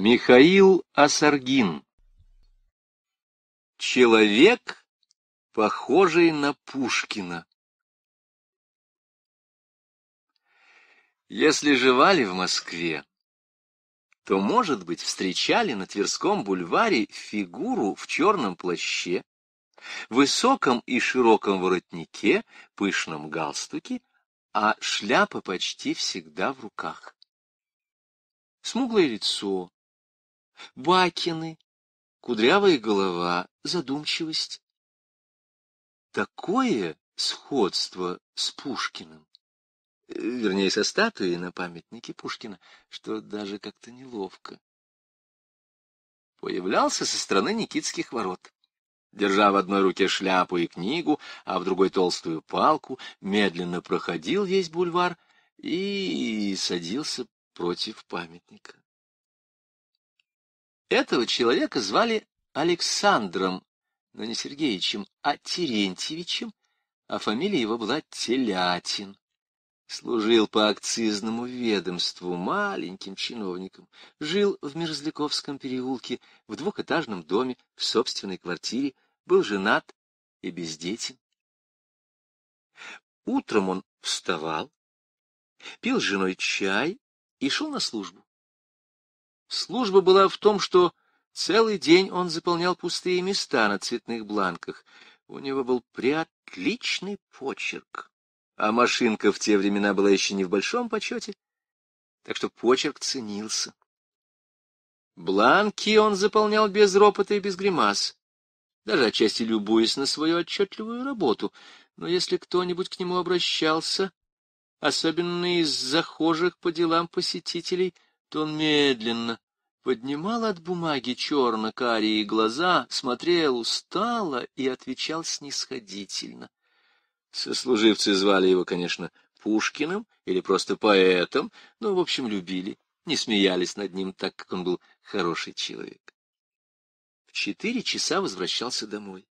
Михаил Асаргин Человек, похожий на Пушкина Если жевали в Москве, то, может быть, встречали на Тверском бульваре фигуру в черном плаще, высоком и широком воротнике, пышном галстуке, а шляпа почти всегда в руках. Смуглое лицо, бакины, кудрявая голова, задумчивость. Такое сходство с Пушкиным, э, вернее, со статуей на памятнике Пушкина, что даже как-то неловко. Появлялся со стороны Никитских ворот. Держа в одной руке шляпу и книгу, а в другой толстую палку, медленно проходил весь бульвар и садился против памятника. Этого человека звали Александром, но не Сергеевичем, а Терентьевичем, а фамилия его была Телятин. Служил по акцизному ведомству маленьким чиновником, жил в Мерзляковском переулке в двухэтажном доме в собственной квартире, был женат и бездетен. Утром он вставал, пил с женой чай и шел на службу. Служба была в том, что целый день он заполнял пустые места на цветных бланках. У него был приотличный почерк, а машинка в те времена была еще не в большом почете, так что почерк ценился. Бланки он заполнял без ропота и без гримас, даже отчасти любуясь на свою отчетливую работу, но если кто-нибудь к нему обращался, особенно из захожих по делам посетителей, он медленно поднимал от бумаги черно-карие глаза, смотрел устало и отвечал снисходительно. Сослуживцы звали его, конечно, Пушкиным или просто поэтом, но, в общем, любили, не смеялись над ним, так как он был хороший человек. В четыре часа возвращался домой.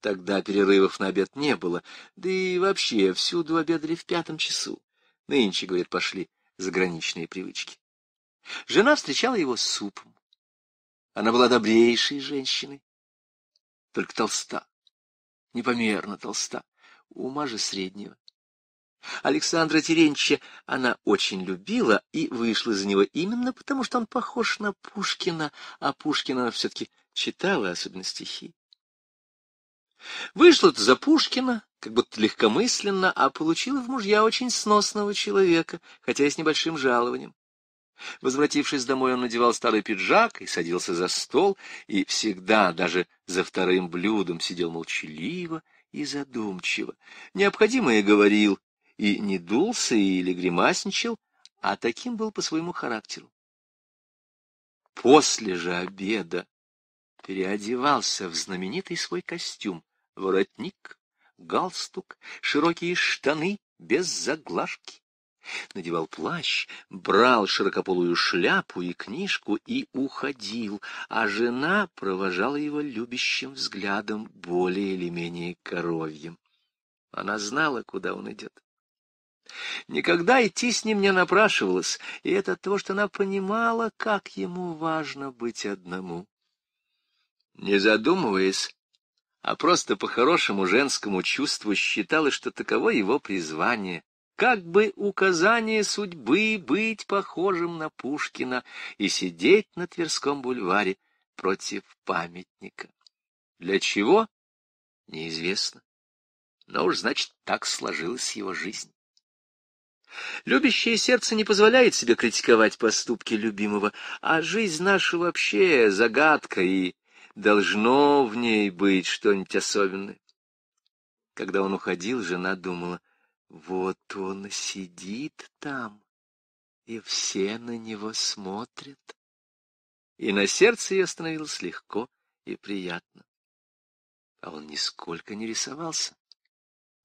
Тогда перерывов на обед не было, да и вообще всюду обедали в пятом часу. Нынче, говорит, пошли заграничные привычки. Жена встречала его с супом. Она была добрейшей женщиной, только толста, непомерно толста, ума же среднего. Александра Терентьевича она очень любила и вышла за него именно потому, что он похож на Пушкина, а Пушкина она все-таки читала, особенно стихи. Вышла-то за Пушкина, как будто легкомысленно, а получила в мужья очень сносного человека, хотя и с небольшим жалованием. Возвратившись домой, он надевал старый пиджак и садился за стол, и всегда, даже за вторым блюдом, сидел молчаливо и задумчиво. Необходимое говорил, и не дулся или гримасничал, а таким был по своему характеру. После же обеда переодевался в знаменитый свой костюм, воротник, галстук, широкие штаны без заглажки надевал плащ, брал широкополую шляпу и книжку и уходил, а жена провожала его любящим взглядом, более или менее коровьем. Она знала, куда он идет. Никогда идти с ним не напрашивалась, и это то, что она понимала, как ему важно быть одному. Не задумываясь, а просто по хорошему женскому чувству считала, что таково его призвание как бы указание судьбы быть похожим на Пушкина и сидеть на Тверском бульваре против памятника. Для чего? Неизвестно. Но уж, значит, так сложилась его жизнь. Любящее сердце не позволяет себе критиковать поступки любимого, а жизнь наша вообще загадка, и должно в ней быть что-нибудь особенное. Когда он уходил, жена думала, вот он сидит там, и все на него смотрят. И на сердце ее становилось легко и приятно. А он нисколько не рисовался.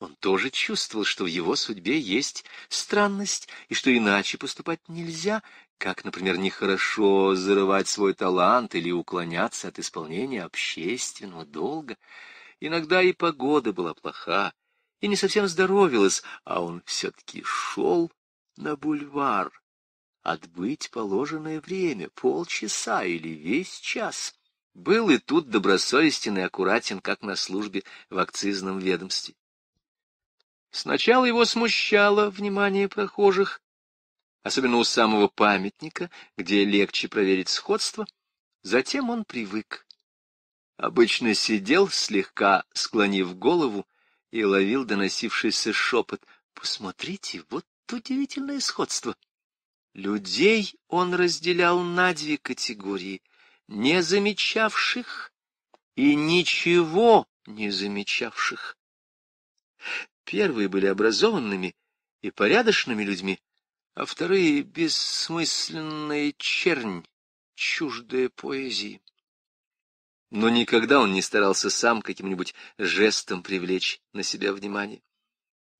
Он тоже чувствовал, что в его судьбе есть странность, и что иначе поступать нельзя, как, например, нехорошо зарывать свой талант или уклоняться от исполнения общественного долга. Иногда и погода была плоха, и не совсем здоровилась, а он все-таки шел на бульвар, отбыть положенное время, полчаса или весь час. Был и тут добросовестен и аккуратен, как на службе в акцизном ведомстве. Сначала его смущало внимание прохожих, особенно у самого памятника, где легче проверить сходство. Затем он привык. Обычно сидел, слегка склонив голову, и ловил доносившийся шепот. «Посмотрите, вот удивительное сходство!» Людей он разделял на две категории — не замечавших и ничего не замечавших. Первые были образованными и порядочными людьми, а вторые — бессмысленная чернь, чуждая поэзии. Но никогда он не старался сам каким-нибудь жестом привлечь на себя внимание.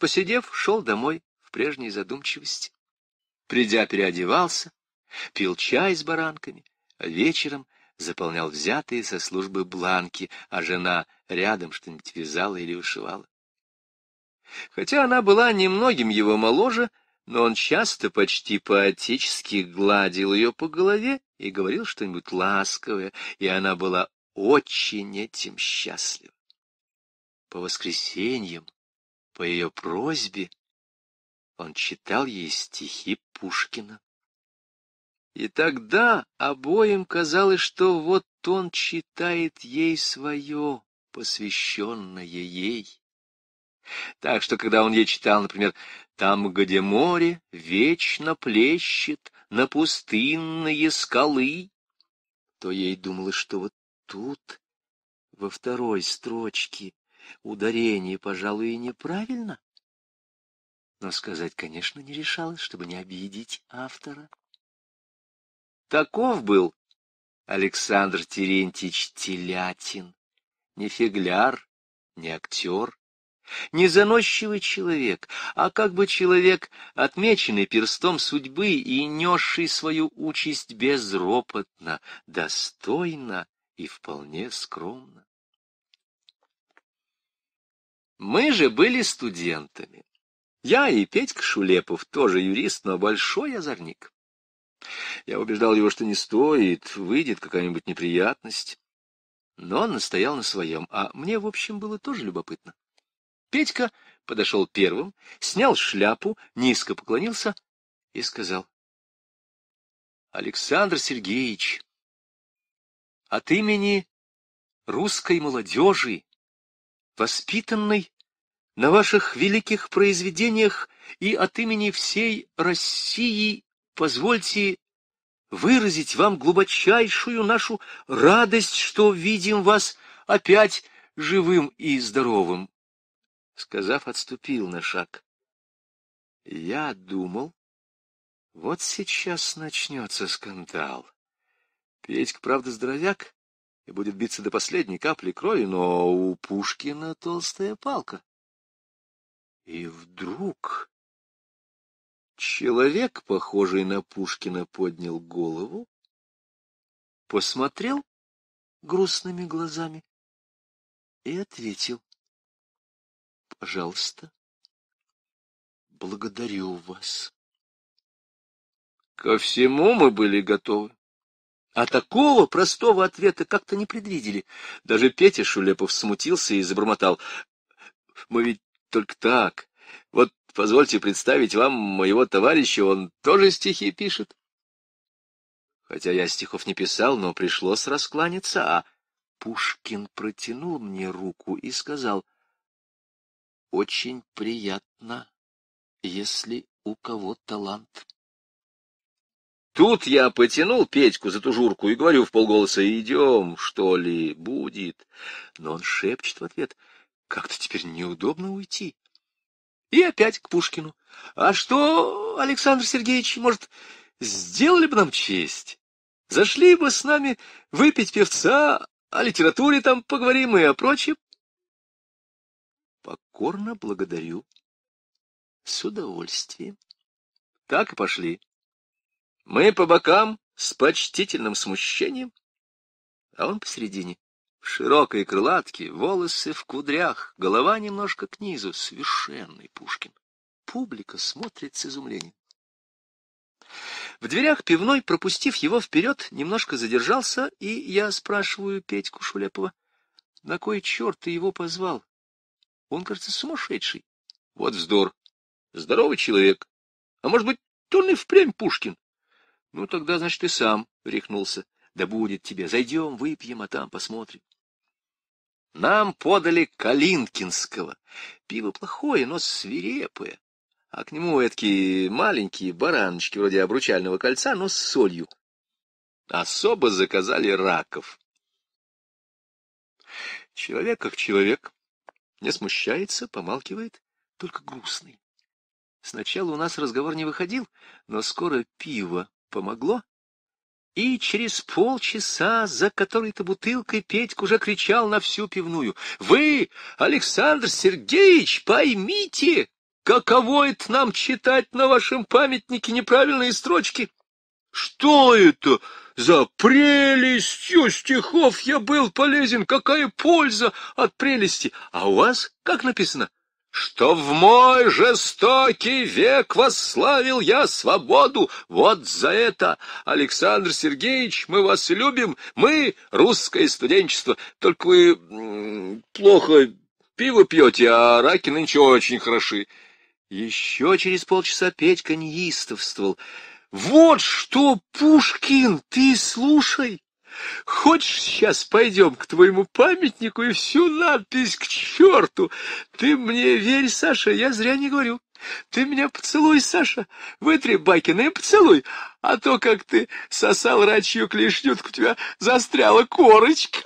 Посидев, шел домой в прежней задумчивости. Придя, переодевался, пил чай с баранками, а вечером заполнял взятые со службы бланки, а жена рядом что-нибудь вязала или вышивала. Хотя она была немногим его моложе, но он часто почти поотечески гладил ее по голове и говорил что-нибудь ласковое, и она была очень этим счастлива. По воскресеньям, по ее просьбе, он читал ей стихи Пушкина. И тогда обоим казалось, что вот он читает ей свое, посвященное ей. Так что, когда он ей читал, например, «Там, где море вечно плещет на пустынные скалы», то ей думалось, что вот тут, во второй строчке, ударение, пожалуй, и неправильно но сказать, конечно, не решалась, чтобы не обидеть автора. Таков был Александр Терентьевич Телятин, не фигляр, не актер, не заносчивый человек, а как бы человек, отмеченный перстом судьбы и несший свою участь безропотно, достойно и вполне скромно. Мы же были студентами. Я и Петька Шулепов, тоже юрист, но большой озорник. Я убеждал его, что не стоит, выйдет какая-нибудь неприятность. Но он настоял на своем, а мне, в общем, было тоже любопытно. Петька подошел первым, снял шляпу, низко поклонился и сказал. — Александр Сергеевич, от имени русской молодежи, воспитанной на ваших великих произведениях и от имени всей России позвольте выразить вам глубочайшую нашу радость, что видим вас опять живым и здоровым. Сказав, отступил на шаг. Я думал, вот сейчас начнется скандал. Петька, правда, здоровяк и будет биться до последней капли крови, но у Пушкина толстая палка. И вдруг человек, похожий на Пушкина, поднял голову, посмотрел грустными глазами и ответил. — Пожалуйста, благодарю вас. Ко всему мы были готовы. А такого простого ответа как-то не предвидели. Даже Петя Шулепов смутился и забормотал. — Мы ведь только так. Вот позвольте представить вам моего товарища, он тоже стихи пишет. Хотя я стихов не писал, но пришлось раскланяться, а Пушкин протянул мне руку и сказал, «Очень приятно, если у кого талант». Тут я потянул Петьку за тужурку и говорю в полголоса, «Идем, что ли, будет?» Но он шепчет в ответ, «Как-то теперь неудобно уйти». И опять к Пушкину. А что, Александр Сергеевич, может, сделали бы нам честь? Зашли бы с нами выпить певца, о литературе там поговорим и о прочем. Покорно благодарю. С удовольствием. Так и пошли. Мы по бокам с почтительным смущением, а он посередине в широкой крылатке, волосы в кудрях, голова немножко к низу, совершенный Пушкин. Публика смотрит с изумлением. В дверях пивной, пропустив его вперед, немножко задержался, и я спрашиваю Петьку Шулепова, на кой черт ты его позвал? Он, кажется, сумасшедший. Вот вздор. Здоровый человек. А может быть, он и впрямь Пушкин? Ну, тогда, значит, ты сам рехнулся. Да будет тебе. Зайдем, выпьем, а там посмотрим. Нам подали Калинкинского. Пиво плохое, но свирепое. А к нему такие маленькие бараночки, вроде обручального кольца, но с солью. Особо заказали раков. Человек как человек. Не смущается, помалкивает, только грустный. Сначала у нас разговор не выходил, но скоро пиво помогло, и через полчаса за которой-то бутылкой Петька уже кричал на всю пивную. «Вы, Александр Сергеевич, поймите, каково это нам читать на вашем памятнике неправильные строчки? Что это за прелестью стихов я был полезен? Какая польза от прелести? А у вас как написано?» Что в мой жестокий век восславил я свободу. Вот за это, Александр Сергеевич, мы вас любим, мы русское студенчество. Только вы плохо пиво пьете, а раки нынче очень хороши. Еще через полчаса Петька неистовствовал. Вот что, Пушкин, ты слушай! Хочешь, сейчас пойдем к твоему памятнику и всю надпись к черту? Ты мне верь, Саша, я зря не говорю. Ты меня поцелуй, Саша, вытри Бакина и поцелуй, а то, как ты сосал рачью клешню, у тебя застряла корочка.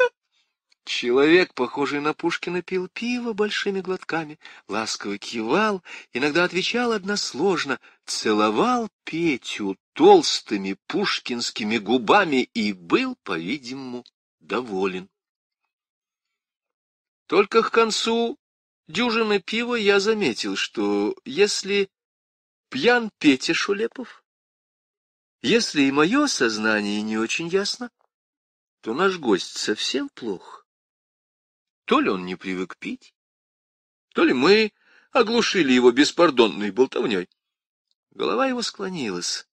Человек, похожий на Пушкина, пил пиво большими глотками, ласково кивал, иногда отвечал односложно, целовал Петю толстыми пушкинскими губами и был, по-видимому, доволен. Только к концу дюжины пива я заметил, что если пьян Петя Шулепов, если и мое сознание не очень ясно, то наш гость совсем плох. То ли он не привык пить, то ли мы оглушили его беспардонной болтовней. Голова его склонилась,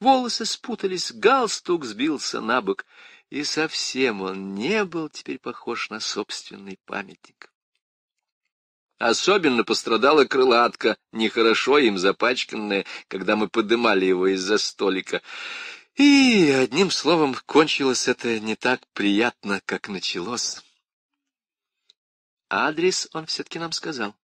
волосы спутались, галстук сбился на бок, и совсем он не был теперь похож на собственный памятник. Особенно пострадала крылатка, нехорошо им запачканная, когда мы подымали его из-за столика. И, одним словом, кончилось это не так приятно, как началось. Адрес он все-таки нам сказал.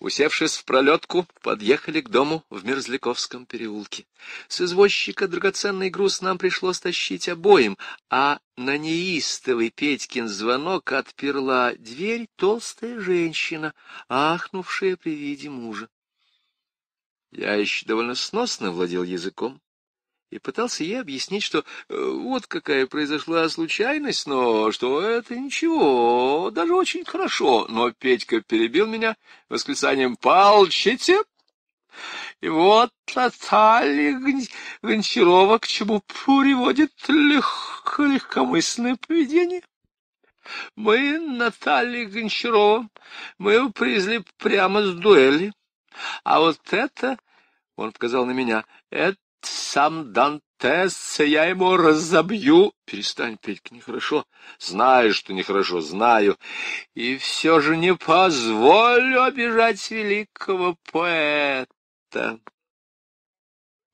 Усевшись в пролетку, подъехали к дому в Мерзляковском переулке. С извозчика драгоценный груз нам пришлось тащить обоим, а на неистовый Петькин звонок отперла дверь толстая женщина, ахнувшая при виде мужа. Я еще довольно сносно владел языком, и пытался ей объяснить, что э, вот какая произошла случайность, но что это ничего, даже очень хорошо. Но Петька перебил меня восклицанием «Палчите!» И вот Наталья Гончарова к чему приводит лег легкомысленное поведение. Мы, Наталья Гончарова, мы его привезли прямо с дуэли. А вот это, он показал на меня, это сам Дантес, я ему разобью. Перестань, Петька, нехорошо. Знаю, что нехорошо, знаю. И все же не позволю обижать великого поэта.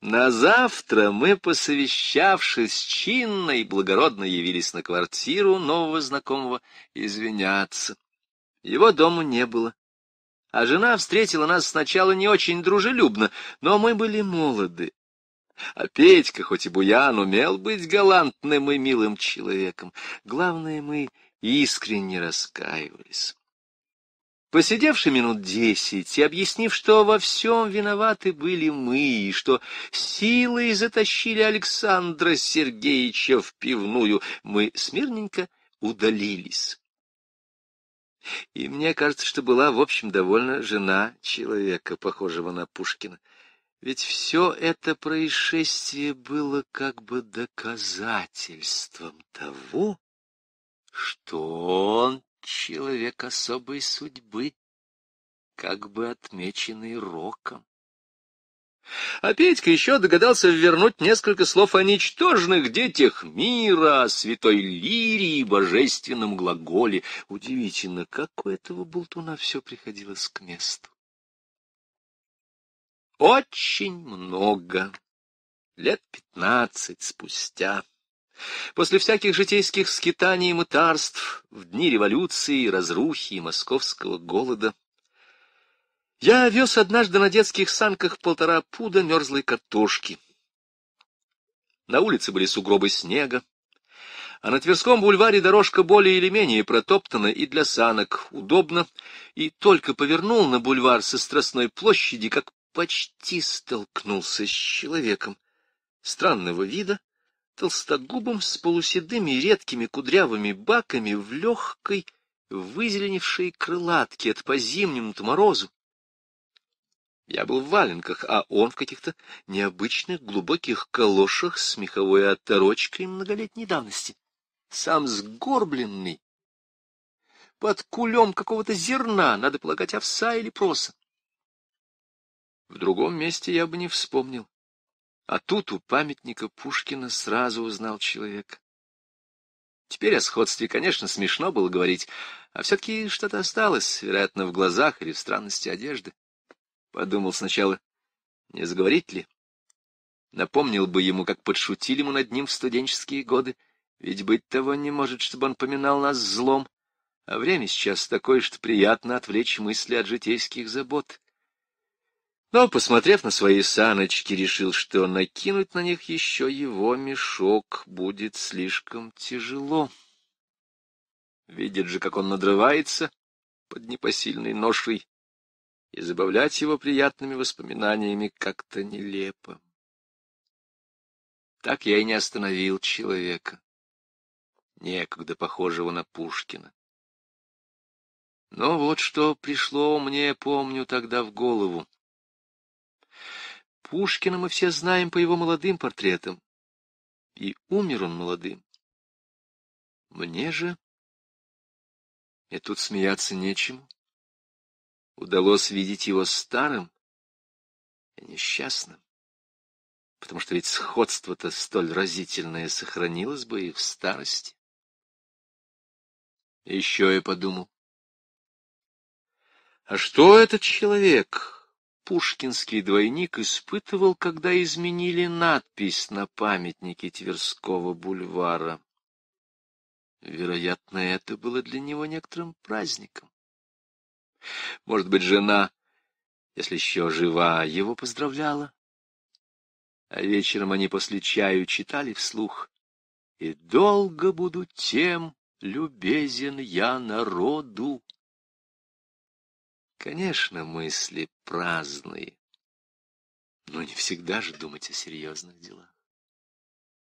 На завтра мы, посовещавшись чинно и благородно, явились на квартиру нового знакомого извиняться. Его дому не было. А жена встретила нас сначала не очень дружелюбно, но мы были молоды, а Петька, хоть и буян, умел быть галантным и милым человеком. Главное, мы искренне раскаивались. Посидевши минут десять и объяснив, что во всем виноваты были мы, и что силой затащили Александра Сергеевича в пивную, мы смирненько удалились. И мне кажется, что была, в общем, довольно жена человека, похожего на Пушкина. Ведь все это происшествие было как бы доказательством того, что он человек особой судьбы, как бы отмеченный роком. А Петька еще догадался вернуть несколько слов о ничтожных детях мира, о святой лирии и божественном глаголе. Удивительно, как у этого болтуна все приходилось к месту. Очень много. Лет пятнадцать спустя. После всяких житейских скитаний и мытарств, в дни революции, разрухи и московского голода, я вез однажды на детских санках полтора пуда мерзлой картошки. На улице были сугробы снега, а на Тверском бульваре дорожка более или менее протоптана и для санок удобно, и только повернул на бульвар со Страстной площади, как почти столкнулся с человеком странного вида, толстогубым, с полуседыми редкими кудрявыми баками в легкой, вызеленевшей крылатке от по-зимнему морозу. Я был в валенках, а он в каких-то необычных глубоких калошах с меховой оторочкой многолетней давности. Сам сгорбленный, под кулем какого-то зерна, надо полагать, овса или проса. В другом месте я бы не вспомнил. А тут у памятника Пушкина сразу узнал человека. Теперь о сходстве, конечно, смешно было говорить, а все-таки что-то осталось, вероятно, в глазах или в странности одежды. Подумал сначала, не заговорить ли? Напомнил бы ему, как подшутили ему над ним в студенческие годы, ведь быть того не может, чтобы он поминал нас злом, а время сейчас такое, что приятно отвлечь мысли от житейских забот. Но, посмотрев на свои саночки, решил, что накинуть на них еще его мешок будет слишком тяжело. Видит же, как он надрывается под непосильной ношей, и забавлять его приятными воспоминаниями как-то нелепо. Так я и не остановил человека, некогда похожего на Пушкина. Но вот что пришло мне, помню, тогда в голову. Пушкина мы все знаем по его молодым портретам, и умер он молодым. Мне же, и тут смеяться нечему, удалось видеть его старым и несчастным, потому что ведь сходство-то столь разительное сохранилось бы и в старости. Еще я подумал, а что этот человек, пушкинский двойник, испытывал, когда изменили надпись на памятнике Тверского бульвара? Вероятно, это было для него некоторым праздником. Может быть, жена, если еще жива, его поздравляла. А вечером они после чаю читали вслух. «И долго буду тем любезен я народу». Конечно, мысли праздные, но не всегда же думать о серьезных делах.